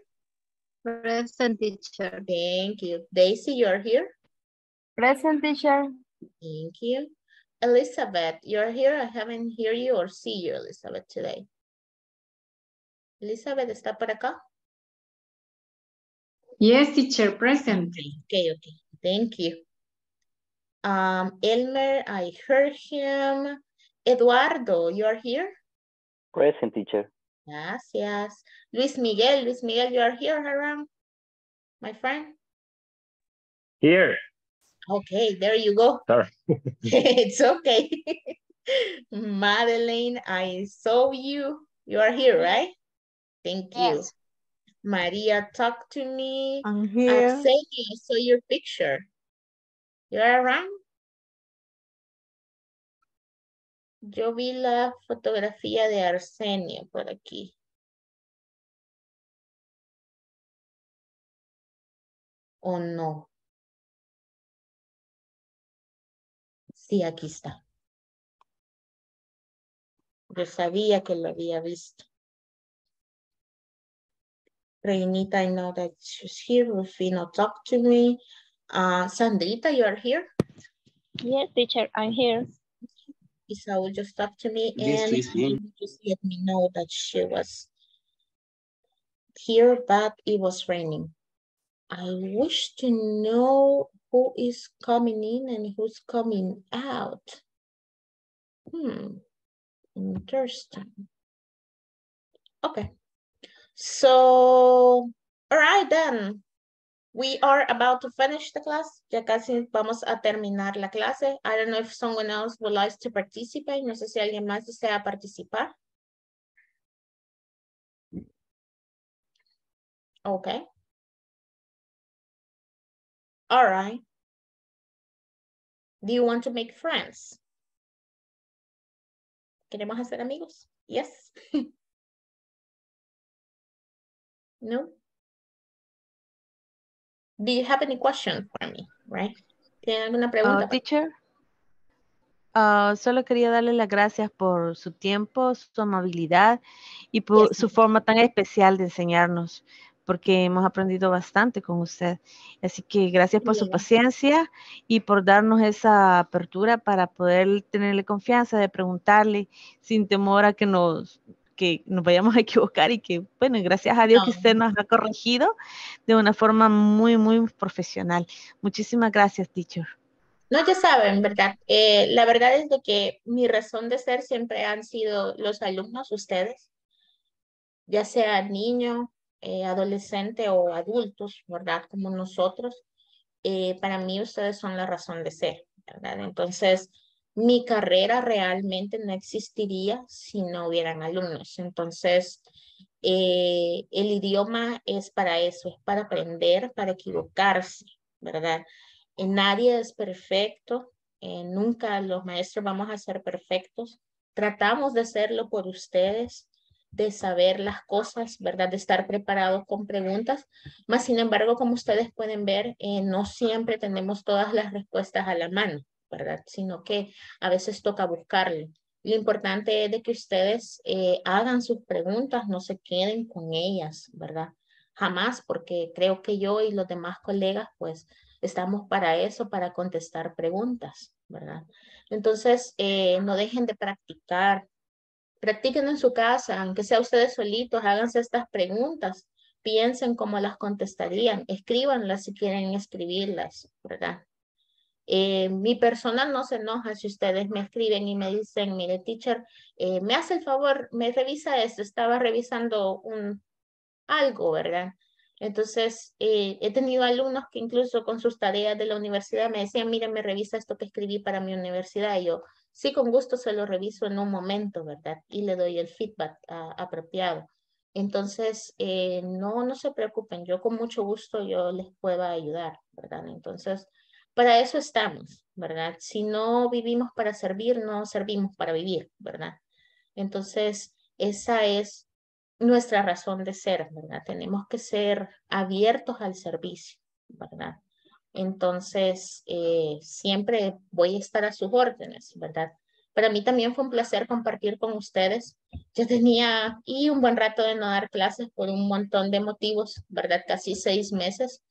Present teacher. Thank you. Daisy, you are here. Present teacher. Thank you. Elizabeth, you're here. I haven't hear you or see you, Elizabeth, today. Elizabeth, ¿está por acá? Yes, teacher, present. Okay, okay. Thank you. Um, Elmer, I heard him. Eduardo, you are here? Present teacher. Gracias. Luis Miguel, Luis Miguel, you are here around? My friend? Here. Okay, there you go. Sorry. it's okay. Madeline, I saw you. You are here, right? Thank you. Yes. Maria, talk to me. I'm here. Arsenio, I saw your picture. You're around? Yo vi la fotografía de Arsenio por aquí. ¿O no? Sí, aquí está. Yo sabía que lo había visto. Reinita, I know that she's here. Rufino, talk to me. Uh, Sandrita, you are here? Yes, teacher, I'm here. Isaú just talked to me and just let me know that she was here, but it was raining. I wish to know who is coming in and who's coming out. Hmm, interesting. Okay, so, all right then. We are about to finish the class. Ya casi vamos a terminar la clase. I don't know if someone else would like to participate. No sé si alguien más desea participar. Okay. All right. Do you want to make friends? ¿Queremos hacer amigos? Yes. no? Do you have any question for me, right? ¿Tienen alguna Uh, pregunta? teacher, uh, solo quería darle las gracias por su tiempo, su amabilidad y por Yes, su forma tan especial de enseñarnos, porque hemos aprendido bastante con usted. Así que gracias por su paciencia y por darnos esa apertura para poder tenerle confianza de preguntarle sin temor a que nos que nos vayamos a equivocar y que, bueno, gracias a Dios que usted nos ha corregido de una forma muy, muy profesional. Muchísimas gracias, teacher. No, ya saben, ¿verdad? Eh, la verdad es de que mi razón de ser siempre han sido los alumnos, ustedes, ya sea niño, eh, adolescente o adultos, ¿verdad? Como nosotros. Eh, para mí ustedes son la razón de ser, ¿verdad? Entonces, mi carrera realmente no existiría si no hubieran alumnos. Entonces, eh, el idioma es para eso, es para aprender, para equivocarse, ¿verdad? Eh, nadie es perfecto, eh, nunca los maestros vamos a ser perfectos. Tratamos de hacerlo por ustedes, de saber las cosas, ¿verdad? De estar preparados con preguntas. Más sin embargo, como ustedes pueden ver, eh, no siempre tenemos todas las respuestas a la mano, ¿verdad? Sino que a veces toca buscarlo. Lo importante es de que ustedes eh, hagan sus preguntas, no se queden con ellas, ¿verdad? Jamás, porque creo que yo y los demás colegas, pues, estamos para eso, para contestar preguntas, ¿verdad? Entonces, eh, no dejen de practicar. Practiquen en su casa, aunque sea ustedes solitos, háganse estas preguntas. Piensen cómo las contestarían. Escríbanlas si quieren escribirlas, ¿verdad? Eh, mi personal no se enoja si ustedes me escriben y me dicen, mire, teacher, eh, me hace el favor, me revisa esto, estaba revisando un, algo, ¿verdad? Entonces, eh, he tenido alumnos que incluso con sus tareas de la universidad me decían, mire, me revisa esto que escribí para mi universidad. Y yo, sí, con gusto se lo reviso en un momento, ¿verdad? Y le doy el feedback ah, apropiado. Entonces, eh, no, no se preocupen, yo con mucho gusto yo les puedo ayudar, ¿verdad? Entonces, para eso estamos, ¿verdad? Si no vivimos para servir, no servimos para vivir, ¿verdad? Entonces, esa es nuestra razón de ser, ¿verdad? Tenemos que ser abiertos al servicio, ¿verdad? Entonces, eh, siempre voy a estar a sus órdenes, ¿verdad? Para mí también fue un placer compartir con ustedes. Yo tenía y un buen rato de no dar clases por un montón de motivos, ¿verdad? Casi seis meses,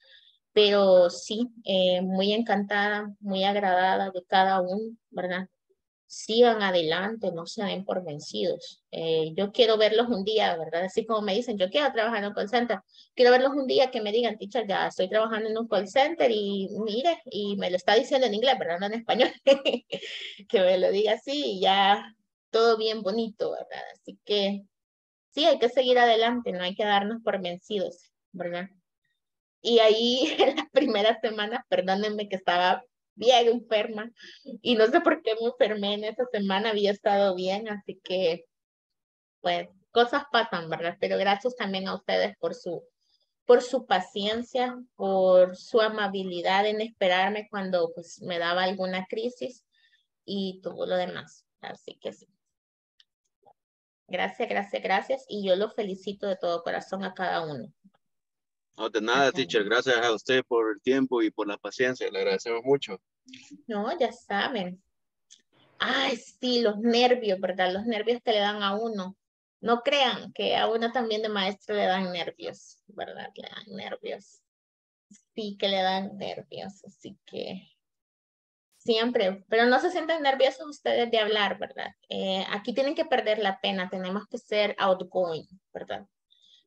pero sí, eh, muy encantada, muy agradada de cada uno, ¿verdad? Sigan adelante, no se den por vencidos. Eh, yo quiero verlos un día, ¿verdad? Así como me dicen, yo quiero trabajar en un call center. Quiero verlos un día que me digan, teacher, ya estoy trabajando en un call center y mire, y me lo está diciendo en inglés, ¿verdad? No en español. que me lo diga así y ya todo bien bonito, ¿verdad? Así que sí, hay que seguir adelante, no hay que darnos por vencidos, ¿verdad? Y ahí en las primeras semanas, perdónenme que estaba bien enferma y no sé por qué me enfermé en esa semana, había estado bien, así que pues cosas pasan, ¿verdad? Pero gracias también a ustedes por su, por su paciencia, por su amabilidad en esperarme cuando pues me daba alguna crisis y todo lo demás. Así que sí. Gracias, gracias, gracias. Y yo lo felicito de todo corazón a cada uno. No, de nada, teacher. Gracias a usted por el tiempo y por la paciencia. Le agradecemos mucho. No, ya saben. Ay, sí, los nervios, ¿verdad? Los nervios que le dan a uno. No crean que a uno también de maestro le dan nervios, ¿verdad? Le dan nervios. Sí que le dan nervios, así que Siempre, pero no se sientan nerviosos ustedes de hablar, ¿verdad? Eh, aquí tienen que perder la pena, tenemos que ser outgoing, ¿verdad?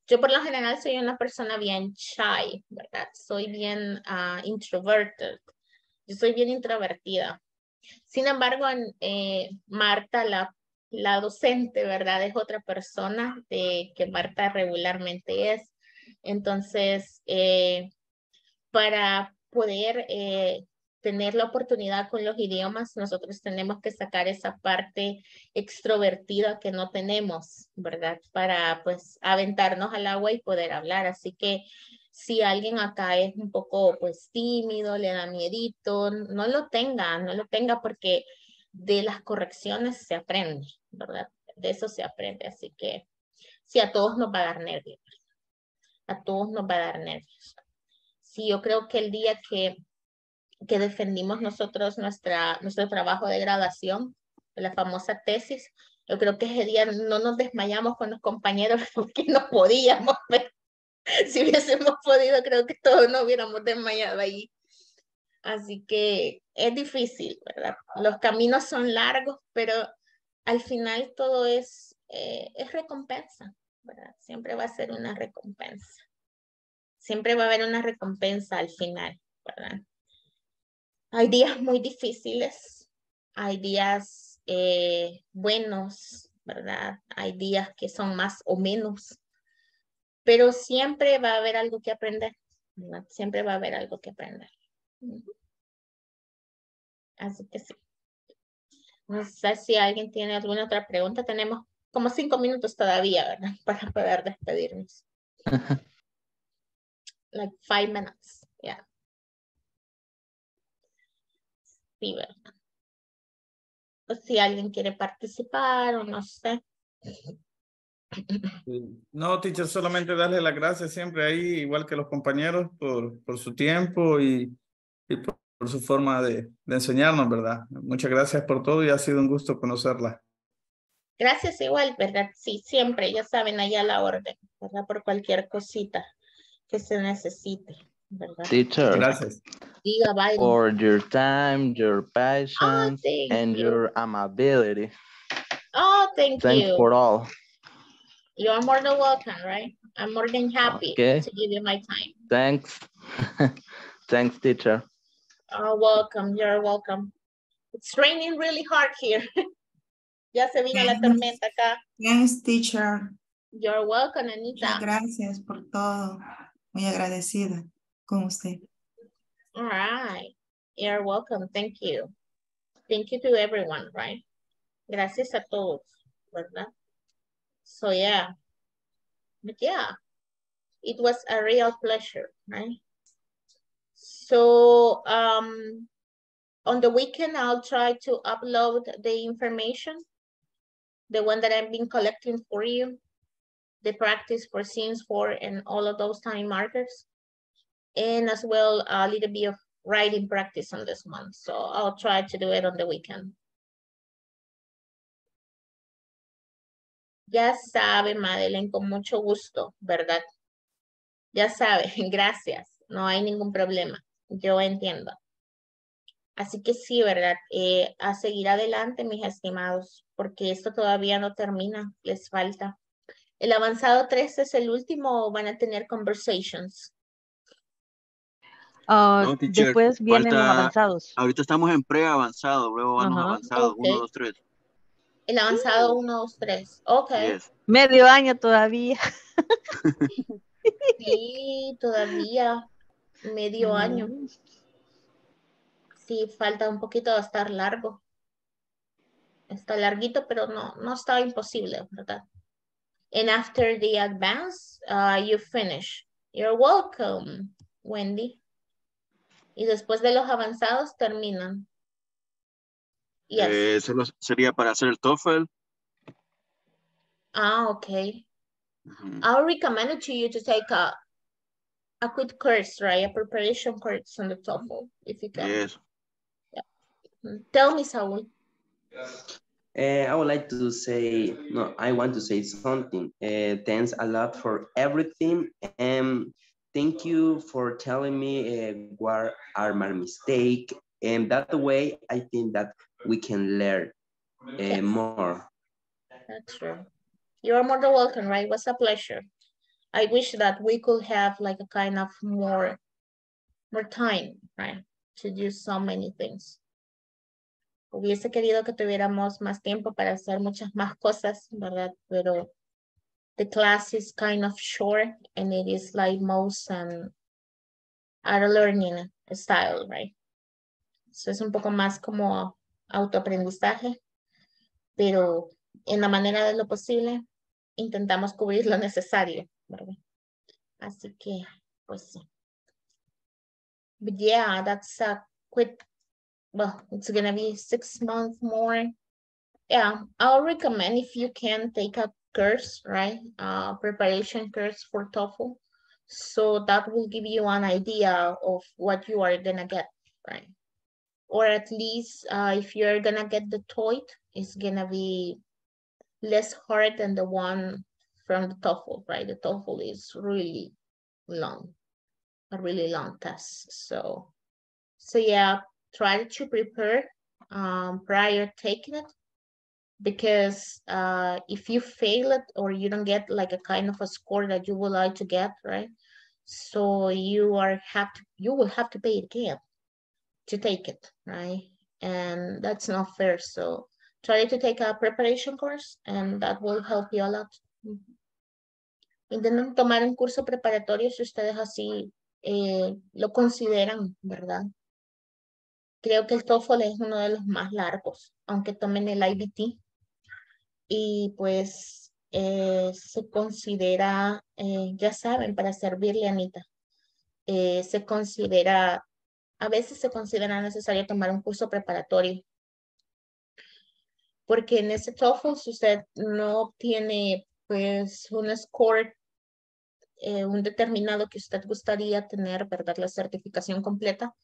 Yo por lo general soy una persona bien shy, ¿verdad? Soy bien uh, introverted. Yo soy bien introvertida. Sin embargo, eh, Marta, la, docente, ¿verdad? Es otra persona de que Marta regularmente es. Entonces, eh, para poder tener la oportunidad con los idiomas, nosotros tenemos que sacar esa parte extrovertida que no tenemos, ¿verdad? Para pues aventarnos al agua y poder hablar. Así que si alguien acá es un poco pues tímido, le da miedito, no lo tenga, no lo tenga porque de las correcciones se aprende, ¿verdad? De eso se aprende. Así que sí, a todos nos va a dar nervios. A todos nos va a dar nervios. Sí, yo creo que el día que que defendimos nosotros nuestra, nuestro trabajo de graduación, la famosa tesis. Yo creo que ese día no nos desmayamos con los compañeros porque no podíamos. si hubiésemos podido, creo que todos nos hubiéramos desmayado ahí. Así que es difícil, ¿verdad? Los caminos son largos, pero al final todo es, eh, es recompensa, ¿verdad? Siempre va a ser una recompensa. Siempre va a haber una recompensa al final, ¿verdad? Hay días muy difíciles, hay días eh, buenos, ¿verdad? Hay días que son más o menos, pero siempre va a haber algo que aprender, ¿verdad? Siempre va a haber algo que aprender. Así que sí. No sé si alguien tiene alguna otra pregunta. Tenemos como cinco minutos todavía, ¿verdad? Para poder despedirnos. like five minutes, yeah. O si alguien quiere participar o no sé. No, teacher, solamente darle las gracias siempre ahí, igual que los compañeros, por, por su tiempo y, y por, su forma de, de, enseñarnos, ¿verdad? Muchas gracias por todo y ha sido un gusto conocerla. Gracias igual, ¿verdad? Sí, siempre, ya saben, allá la orden, ¿verdad? Por cualquier cosita que se necesite. ¿Verdad? Teacher. Gracias. Diga, bye. For your time, your patience, oh, and you. your amability. Oh, thank Thanks you. for all. You are more than welcome, right? I'm more than happy Okay. to give you my time. Thanks. Thanks, teacher. Oh, welcome. You're welcome. It's raining really hard here. ya se vino la tormenta acá. Yes, teacher. You're welcome, Anita. Muchas gracias por todo. Muy agradecida con usted. All right. You're welcome. Thank you. Thank you to everyone, right? Gracias a todos, ¿verdad? So yeah. But yeah, it was a real pleasure, right? So um, on the weekend, I'll try to upload the information, the one that I've been collecting for you, the practice for scenes four and all of those time markers, and as well a little bit of writing practice on this one. So I'll try to do it on the weekend. Ya sabe, Madeleine, con mucho gusto, ¿verdad? Ya sabe, gracias. No hay ningún problema. Yo entiendo. Así que sí, ¿verdad? Eh, a seguir adelante, mis estimados, porque esto todavía no termina, les falta. El avanzado 3 es el último van a tener conversations. Ah, No, teacher, después vienen los falta- avanzados. Ahorita estamos en pre-avanzado, luego van los Ajá. avanzados, Ok. uno, dos, tres. El avanzado 1, 2, 3. Ok. Yes. Medio año todavía. Sí, todavía medio año. Sí, falta un poquito de estar largo. Está larguito, pero no, no está imposible, ¿verdad? And after the advance, uh, you finish. You're welcome, Wendy. Y después de los avanzados terminan. Yes. Eh, solo sería para hacer el TOEFL. Ah, okay. Ujú. I'll recommend it to you to take a a quick course, right? A preparation course on the TOEFL, if you can. Yes. Tell me, Saul. Uh, I would like to say, no, I want to say something. Uh, thanks a lot for everything. And thank you for telling me uh, what are my mistake. And that way, I think that we can learn uh, more. That's true. You're more than welcome, right? It was a pleasure. I wish that we could have like a kind of more, more time, right? To do so many things. Hubiese querido que tuviéramos más tiempo para hacer muchas más cosas, ¿verdad? Pero the class is kind of short and it is like most um, our learning style, right? So es un poco más como autoaprendizaje, pero en la manera de lo posible intentamos cubrir lo necesario, ¿verdad? Así que, pues sí. But yeah, that's a quick, well, it's gonna be six months more. Yeah, I'll recommend if you can take a course, right? Uh, preparation course for TOEFL. So that will give you an idea of what you are gonna get, right? Or at least uh, if you're gonna get the TOEIC, it's gonna be less hard than the one from the TOEFL, right? The TOEFL is really long, a really long test. So, so yeah, try to prepare um, prior taking it because uh, if you fail it or you don't get like a kind of a score that you would like to get, right? So you are have to, you will have to pay again to take it, right? And that's not fair. So try to take a preparation course and that will help you a lot. Intenten tomar un curso preparatorio si ustedes así eh, lo consideran, ¿verdad? Creo que el TOEFL es uno de los más largos, aunque tomen el IBT. Y pues eh, se considera, eh, ya saben, para servirle a Anita, eh, se considera, a veces se considera necesario tomar un curso preparatorio. Porque en ese TOEFL, usted no obtiene pues un score, un determinado que usted gustaría tener, ¿verdad? La certificación completa,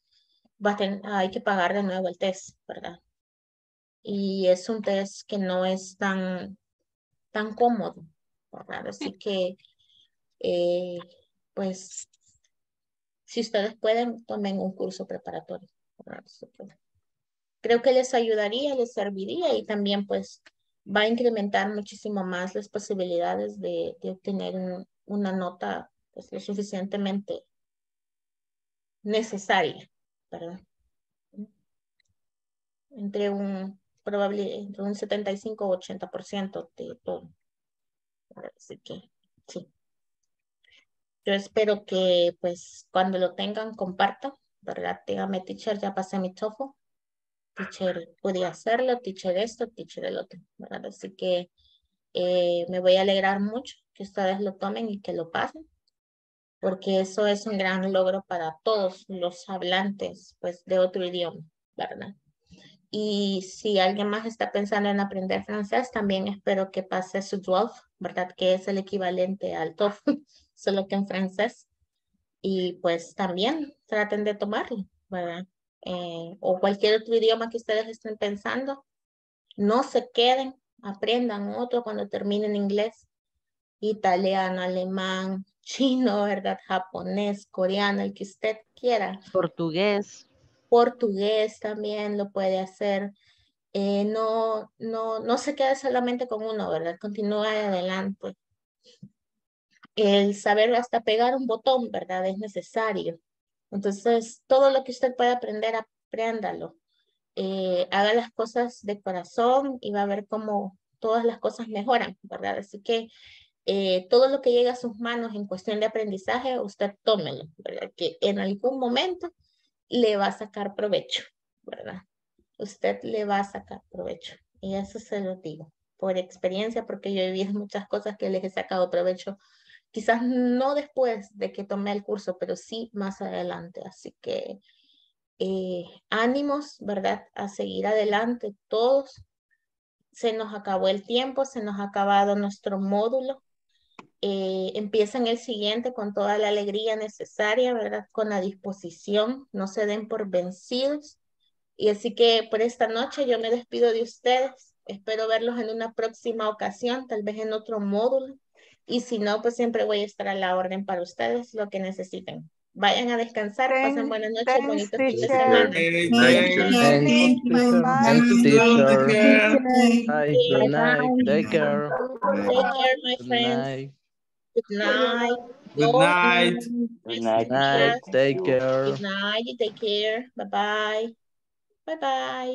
va a ten- hay que pagar de nuevo el test, ¿verdad? Y es un test que no es tan, tan cómodo, ¿verdad? Así que, eh, pues, si ustedes pueden, tomen un curso preparatorio. creo que les ayudaría, les serviría y también, pues, va a incrementar muchísimo más las posibilidades de, de obtener un- una nota pues, lo suficientemente necesaria, ¿verdad? Entre un, probable, entre un 75 o 80% de todo. Así que, sí. Yo espero que, pues, cuando lo tengan, compartan, ¿verdad? Dígame, teacher, ya pasé mi TOEFL. Teacher, pude hacerlo, teacher esto, teacher el otro, ¿verdad? Así que eh, me voy a alegrar mucho que ustedes lo tomen y que lo pasen, porque eso es un gran logro para todos los hablantes, pues, de otro idioma, ¿verdad? Y si alguien más está pensando en aprender francés, también espero que pase su DWALF, ¿verdad? Que es el equivalente al TOEFL, solo que en francés. Y pues también traten de tomarlo, ¿verdad? Eh, o cualquier otro idioma que ustedes estén pensando. No se queden, aprendan otro cuando terminen inglés, italiano, alemán, chino, ¿verdad? Japonés, coreano, el que usted quiera. Portugués. Portugués también lo puede hacer. Eh, no, no, no se quede solamente con uno, ¿verdad? Continúa adelante. El saber hasta pegar un botón, ¿verdad? Es necesario. Entonces, todo lo que usted pueda aprender, apréndalo. Eh, haga las cosas de corazón y va a ver cómo todas las cosas mejoran, ¿verdad? Así que eh, todo lo que llega a sus manos en cuestión de aprendizaje, usted tómelo, ¿verdad? Que en algún momento le va a sacar provecho, ¿verdad? Usted le va a sacar provecho. Y eso se lo digo, por experiencia, porque yo he vivido muchas cosas que les he sacado provecho. Quizás no después de que tomé el curso, pero sí más adelante. Así que eh, ánimos, ¿verdad? A seguir adelante todos. Se nos acabó el tiempo, se nos ha acabado nuestro módulo. Eh, empiezan el siguiente con toda la alegría necesaria, ¿verdad? Con la disposición, no se den por vencidos. Y así que por esta noche yo me despido de ustedes. Espero verlos en una próxima ocasión, tal vez en otro módulo. Y si no, pues siempre voy a estar a la orden para ustedes, lo que necesiten. Vayan a descansar, pasen buenas noches, thanks, bonito fin de semana. Take care. Bye. Good Good night. Good night. Good night. Good night. Night. Take care. Good night. You take care. Bye bye. Bye bye.